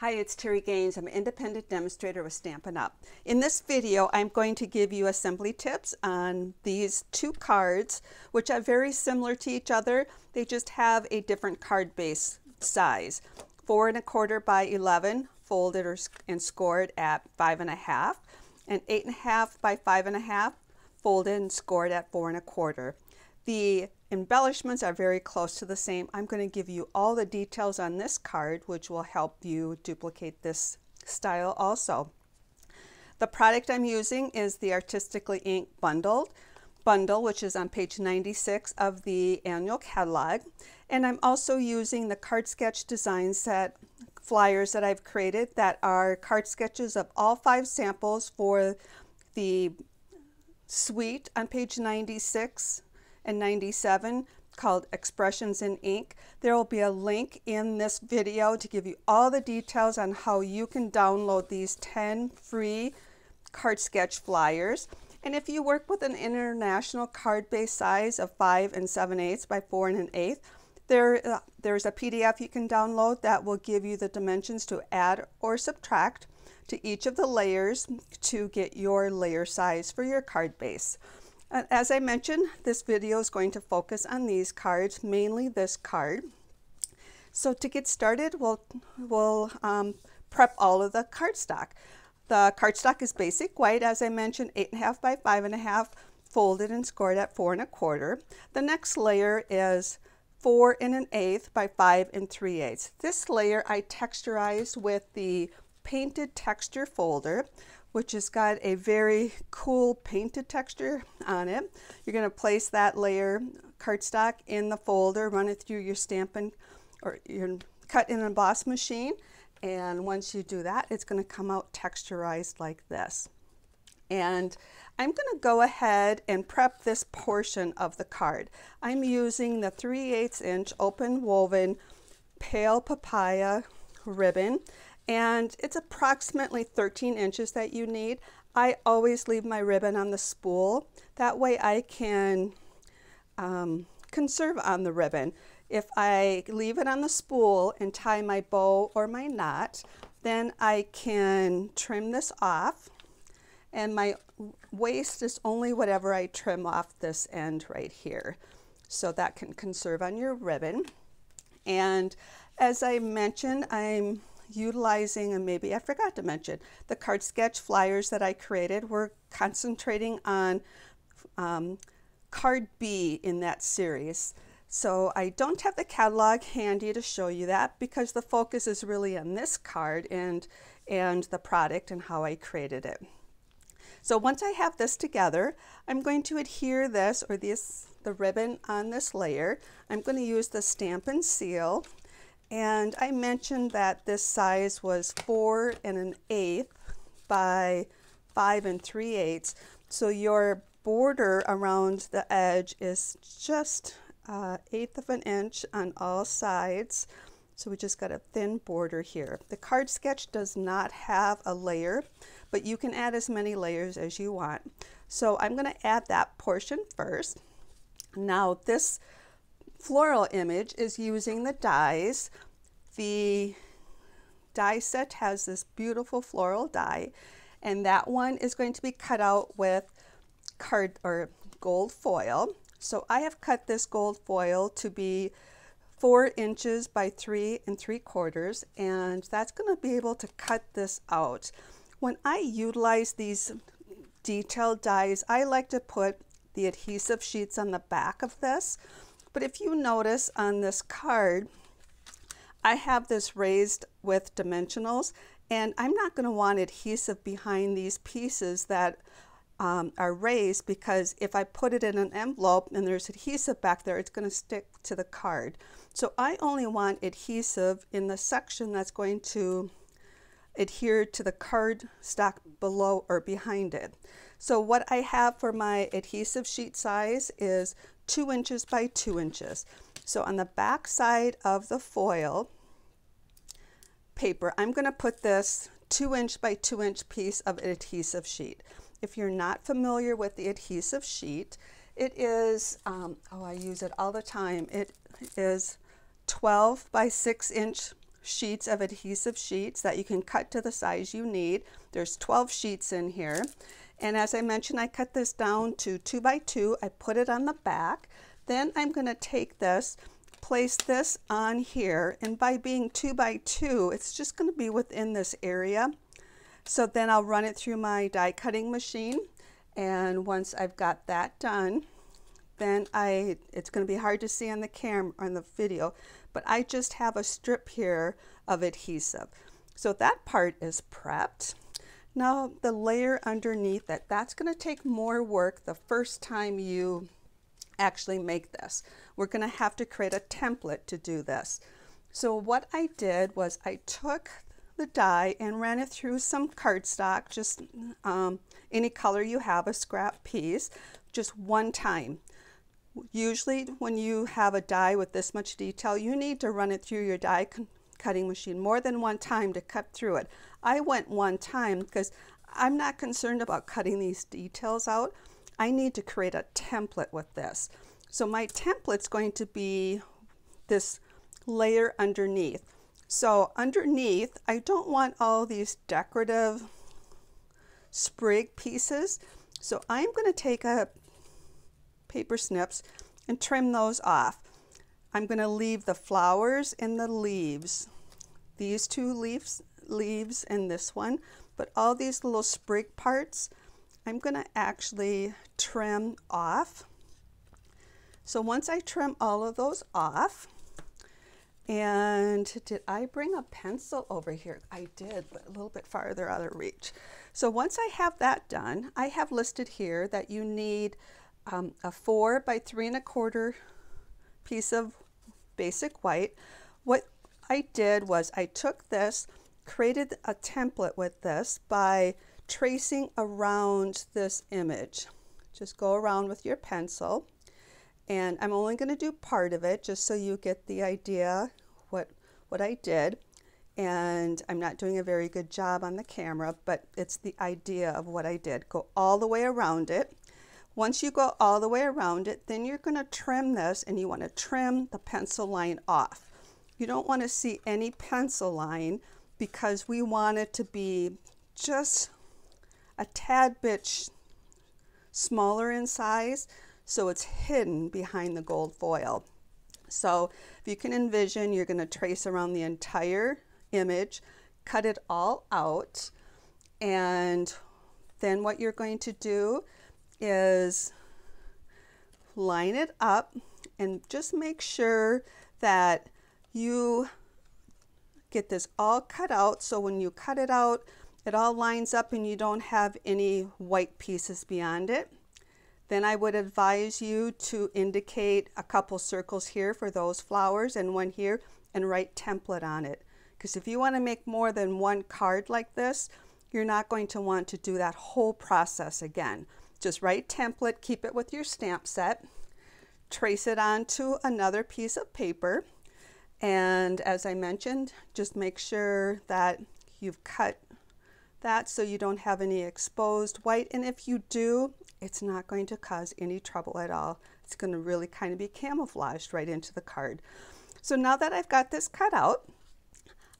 Hi, it's Terri Gaines. I'm an independent demonstrator with Stampin' Up. In this video, I'm going to give you assembly tips on these two cards, which are very similar to each other. They just have a different card base size. Four and a quarter by 11, folded or, and scored at five and a half, and eight and a half by five and a half, folded and scored at four and a quarter. The embellishments are very close to the same. I'm going to give you all the details on this card, which will help you duplicate this style also. The product I'm using is the Artistically Inked Bundled bundle, which is on page 96 of the annual catalog. And I'm also using the card sketch design set flyers that I've created that are card sketches of all five samples for the suite on page 96 and 97 called Expressions in Ink. There will be a link in this video to give you all the details on how you can download these 10 free card sketch flyers. And if you work with an international card base size of 5 and 7 eighths by 4 and an eighth, there, uh, there's a PDF you can download that will give you the dimensions to add or subtract to each of the layers to get your layer size for your card base. As I mentioned, this video is going to focus on these cards, mainly this card. So to get started, we'll, we'll um, prep all of the cardstock. The cardstock is basic white, as I mentioned, 8.5 by 5.5, folded and scored at 4 and a quarter. The next layer is 4 and an eighth by 5 and 3 eighths. This layer I texturized with the painted texture folder which has got a very cool painted texture on it. You're going to place that layer cardstock in the folder, run it through your stamping or your cut and emboss machine. And once you do that, it's going to come out texturized like this. And I'm going to go ahead and prep this portion of the card. I'm using the 3 8 inch open woven pale papaya ribbon and it's approximately 13 inches that you need. I always leave my ribbon on the spool. That way I can um, conserve on the ribbon. If I leave it on the spool and tie my bow or my knot, then I can trim this off and my waste is only whatever I trim off this end right here. So that can conserve on your ribbon. And as I mentioned, I'm utilizing, and maybe I forgot to mention, the card sketch flyers that I created. We're concentrating on um, card B in that series. So I don't have the catalog handy to show you that because the focus is really on this card and, and the product and how I created it. So once I have this together, I'm going to adhere this or this the ribbon on this layer. I'm going to use the Stampin' Seal and I mentioned that this size was four and an eighth by five and three eighths. So your border around the edge is just uh, eighth of an inch on all sides. So we just got a thin border here. The card sketch does not have a layer, but you can add as many layers as you want. So I'm going to add that portion first. Now this floral image is using the dies. The die set has this beautiful floral die and that one is going to be cut out with card or gold foil. So I have cut this gold foil to be four inches by three and three quarters and that's going to be able to cut this out. When I utilize these detailed dies, I like to put the adhesive sheets on the back of this but if you notice on this card, I have this raised with dimensionals and I'm not going to want adhesive behind these pieces that um, are raised because if I put it in an envelope and there's adhesive back there, it's going to stick to the card. So I only want adhesive in the section that's going to adhere to the card stock below or behind it. So what I have for my adhesive sheet size is two inches by two inches. So on the back side of the foil paper, I'm going to put this two inch by two inch piece of adhesive sheet. If you're not familiar with the adhesive sheet, it is, um, oh, I use it all the time. It is 12 by 6 inch sheets of adhesive sheets that you can cut to the size you need. There's 12 sheets in here. And as I mentioned, I cut this down to two by two. I put it on the back. Then I'm going to take this, place this on here. And by being two by two, it's just going to be within this area. So then I'll run it through my die cutting machine. And once I've got that done, then I, it's going to be hard to see on the camera, on the video, but I just have a strip here of adhesive. So that part is prepped. Now the layer underneath it, that's going to take more work the first time you actually make this. We're going to have to create a template to do this. So what I did was I took the die and ran it through some cardstock, just um, any color you have, a scrap piece, just one time. Usually when you have a die with this much detail, you need to run it through your die cutting machine more than one time to cut through it. I went one time because I'm not concerned about cutting these details out. I need to create a template with this. So my template's going to be this layer underneath. So underneath, I don't want all these decorative sprig pieces. So I'm going to take a paper snips and trim those off. I'm going to leave the flowers and the leaves, these two leaves, leaves and this one, but all these little sprig parts, I'm going to actually trim off. So once I trim all of those off, and did I bring a pencil over here? I did, but a little bit farther out of reach. So once I have that done, I have listed here that you need um, a four by three and a quarter piece of basic white. What I did was I took this, created a template with this by tracing around this image. Just go around with your pencil and I'm only going to do part of it just so you get the idea what what I did and I'm not doing a very good job on the camera but it's the idea of what I did go all the way around it once you go all the way around it, then you're going to trim this and you want to trim the pencil line off. You don't want to see any pencil line because we want it to be just a tad bit smaller in size so it's hidden behind the gold foil. So if you can envision, you're going to trace around the entire image, cut it all out, and then what you're going to do is line it up and just make sure that you get this all cut out so when you cut it out it all lines up and you don't have any white pieces beyond it. Then I would advise you to indicate a couple circles here for those flowers and one here and write template on it. Because if you want to make more than one card like this, you're not going to want to do that whole process again. Just write template, keep it with your stamp set, trace it onto another piece of paper, and as I mentioned, just make sure that you've cut that so you don't have any exposed white. And if you do, it's not going to cause any trouble at all. It's going to really kind of be camouflaged right into the card. So now that I've got this cut out,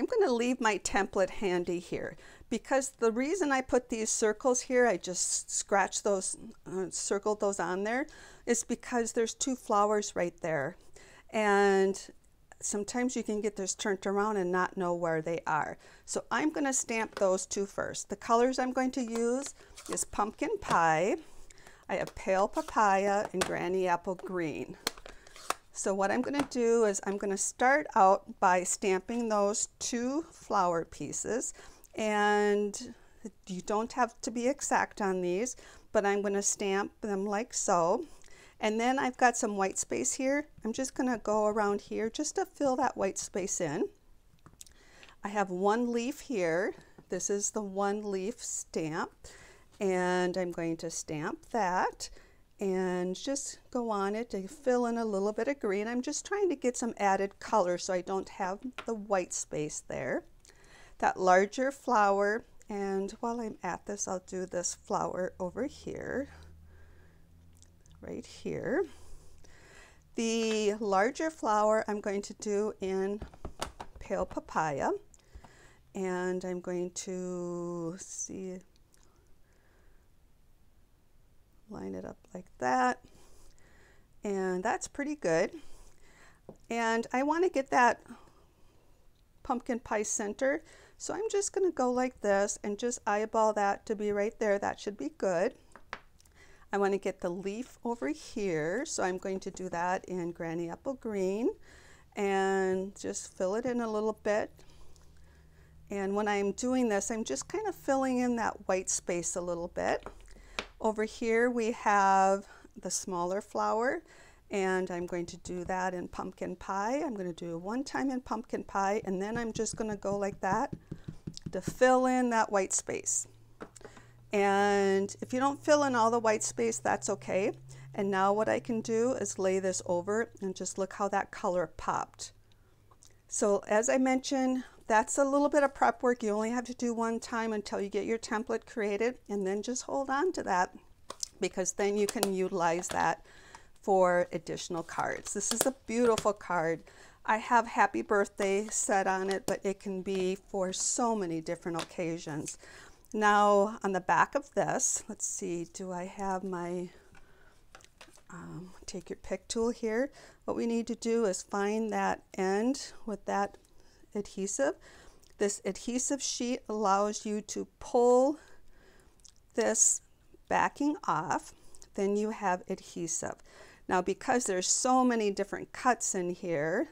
I'm going to leave my template handy here because the reason I put these circles here, I just scratched those, uh, circled those on there, is because there's two flowers right there. And sometimes you can get this turned around and not know where they are. So I'm going to stamp those two first. The colors I'm going to use is pumpkin pie. I have pale papaya and granny apple green. So what I'm going to do is I'm going to start out by stamping those two flower pieces. And you don't have to be exact on these but I'm going to stamp them like so. And then I've got some white space here. I'm just going to go around here just to fill that white space in. I have one leaf here. This is the one leaf stamp. And I'm going to stamp that and just go on it to fill in a little bit of green. I'm just trying to get some added color so I don't have the white space there. That larger flower, and while I'm at this, I'll do this flower over here, right here. The larger flower I'm going to do in pale papaya. And I'm going to see, line it up like that. And that's pretty good. And I want to get that pumpkin pie center. So I'm just going to go like this and just eyeball that to be right there. That should be good. I want to get the leaf over here. So I'm going to do that in Granny Apple Green and just fill it in a little bit. And when I'm doing this, I'm just kind of filling in that white space a little bit. Over here we have the smaller flower and I'm going to do that in pumpkin pie. I'm going to do one time in pumpkin pie and then I'm just going to go like that to fill in that white space. And if you don't fill in all the white space, that's okay. And now what I can do is lay this over and just look how that color popped. So as I mentioned, that's a little bit of prep work. You only have to do one time until you get your template created and then just hold on to that because then you can utilize that for additional cards. This is a beautiful card. I have happy birthday set on it, but it can be for so many different occasions. Now on the back of this, let's see, do I have my, um, take your pick tool here. What we need to do is find that end with that adhesive. This adhesive sheet allows you to pull this backing off, then you have adhesive. Now because there's so many different cuts in here,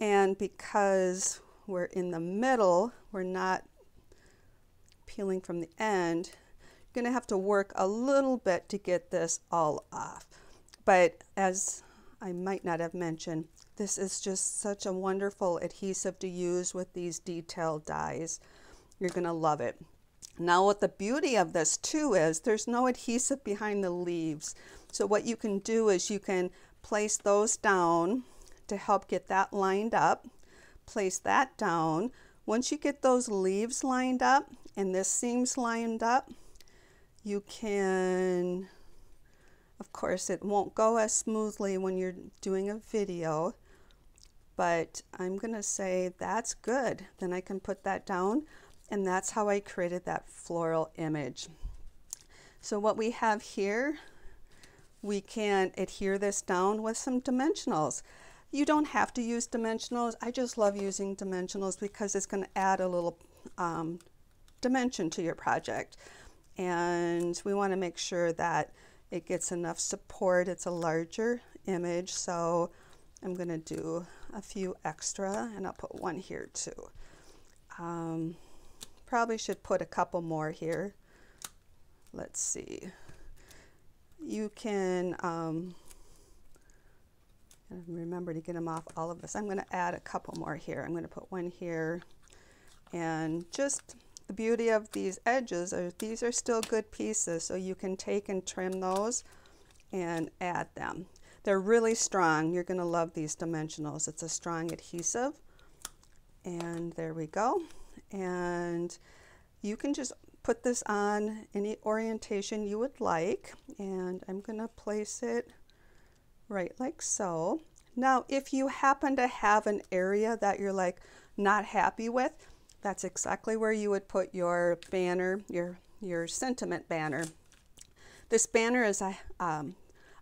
and because we're in the middle, we're not peeling from the end, you're going to have to work a little bit to get this all off. But as I might not have mentioned, this is just such a wonderful adhesive to use with these detailed dies. You're going to love it. Now what the beauty of this too is there's no adhesive behind the leaves. So what you can do is you can place those down to help get that lined up. Place that down. Once you get those leaves lined up, and this seams lined up, you can, of course, it won't go as smoothly when you're doing a video, but I'm going to say that's good. Then I can put that down, and that's how I created that floral image. So what we have here, we can adhere this down with some dimensionals. You don't have to use dimensionals. I just love using dimensionals because it's going to add a little um, dimension to your project. And we want to make sure that it gets enough support. It's a larger image, so I'm going to do a few extra, and I'll put one here too. Um, probably should put a couple more here. Let's see. You can um, remember to get them off all of this. I'm going to add a couple more here. I'm going to put one here and just the beauty of these edges are these are still good pieces, so you can take and trim those and add them. They're really strong. You're going to love these dimensionals. It's a strong adhesive. And there we go. And you can just put this on any orientation you would like. And I'm going to place it right like so. Now, if you happen to have an area that you're like not happy with, that's exactly where you would put your banner, your, your sentiment banner. This banner is, I, um,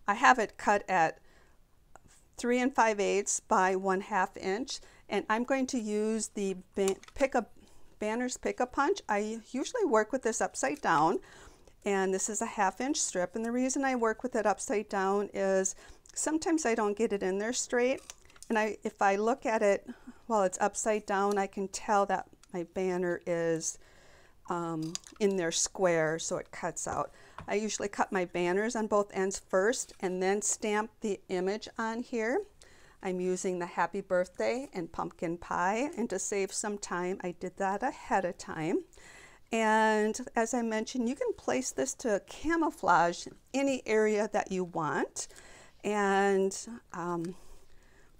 I have it cut at 3 and 5 eighths by 1 half inch and I'm going to use the pick up banners pick a punch. I usually work with this upside down and this is a half inch strip and the reason I work with it upside down is sometimes I don't get it in there straight and I if I look at it while it's upside down I can tell that my banner is um, in their square so it cuts out. I usually cut my banners on both ends first and then stamp the image on here. I'm using the happy birthday and pumpkin pie and to save some time I did that ahead of time. And as I mentioned, you can place this to camouflage any area that you want. And um,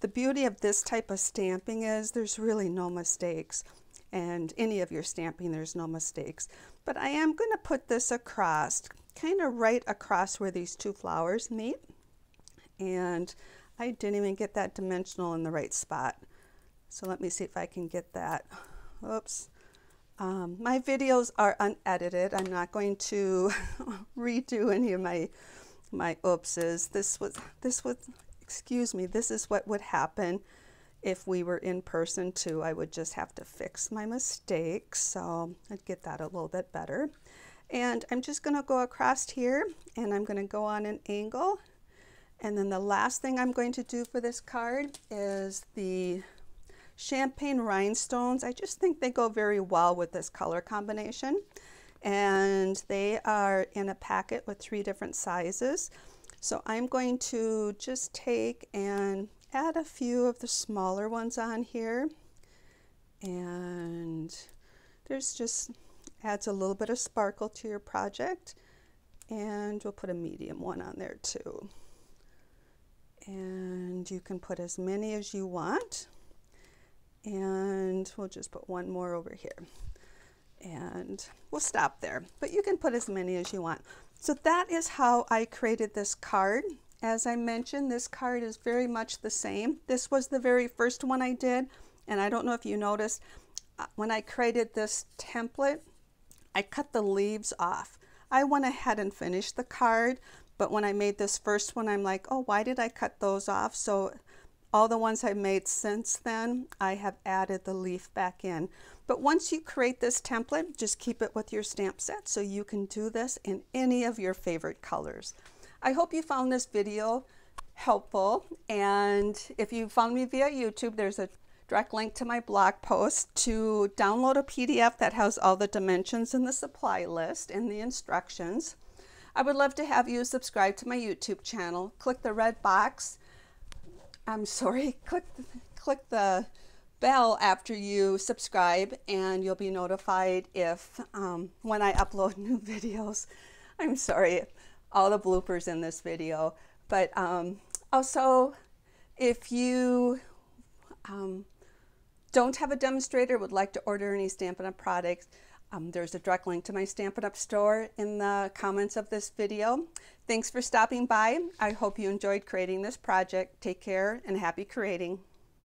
the beauty of this type of stamping is there's really no mistakes and any of your stamping, there's no mistakes. But I am going to put this across, kind of right across where these two flowers meet. And I didn't even get that dimensional in the right spot. So let me see if I can get that. Oops. Um, my videos are unedited. I'm not going to redo any of my my oopses. This was this was excuse me. This is what would happen if we were in person too. I would just have to fix my mistakes. So I'd get that a little bit better. And I'm just going to go across here and I'm going to go on an angle. And then the last thing I'm going to do for this card is the champagne rhinestones. I just think they go very well with this color combination. And they are in a packet with three different sizes. So I'm going to just take and add a few of the smaller ones on here. And there's just adds a little bit of sparkle to your project. And we'll put a medium one on there too. And you can put as many as you want and we'll just put one more over here and we'll stop there but you can put as many as you want so that is how I created this card as I mentioned this card is very much the same this was the very first one I did and I don't know if you noticed uh, when I created this template I cut the leaves off I went ahead and finished the card but when I made this first one I'm like oh why did I cut those off so all the ones I've made since then, I have added the leaf back in. But once you create this template, just keep it with your stamp set so you can do this in any of your favorite colors. I hope you found this video helpful. And if you found me via YouTube, there's a direct link to my blog post to download a PDF that has all the dimensions and the supply list and the instructions. I would love to have you subscribe to my YouTube channel. Click the red box I'm sorry, click the, click the bell after you subscribe and you'll be notified if um, when I upload new videos. I'm sorry, all the bloopers in this video. But um, also, if you um, don't have a demonstrator, would like to order any Stampin' Up! products, um, there's a direct link to my Stampin' Up! store in the comments of this video. Thanks for stopping by. I hope you enjoyed creating this project. Take care and happy creating.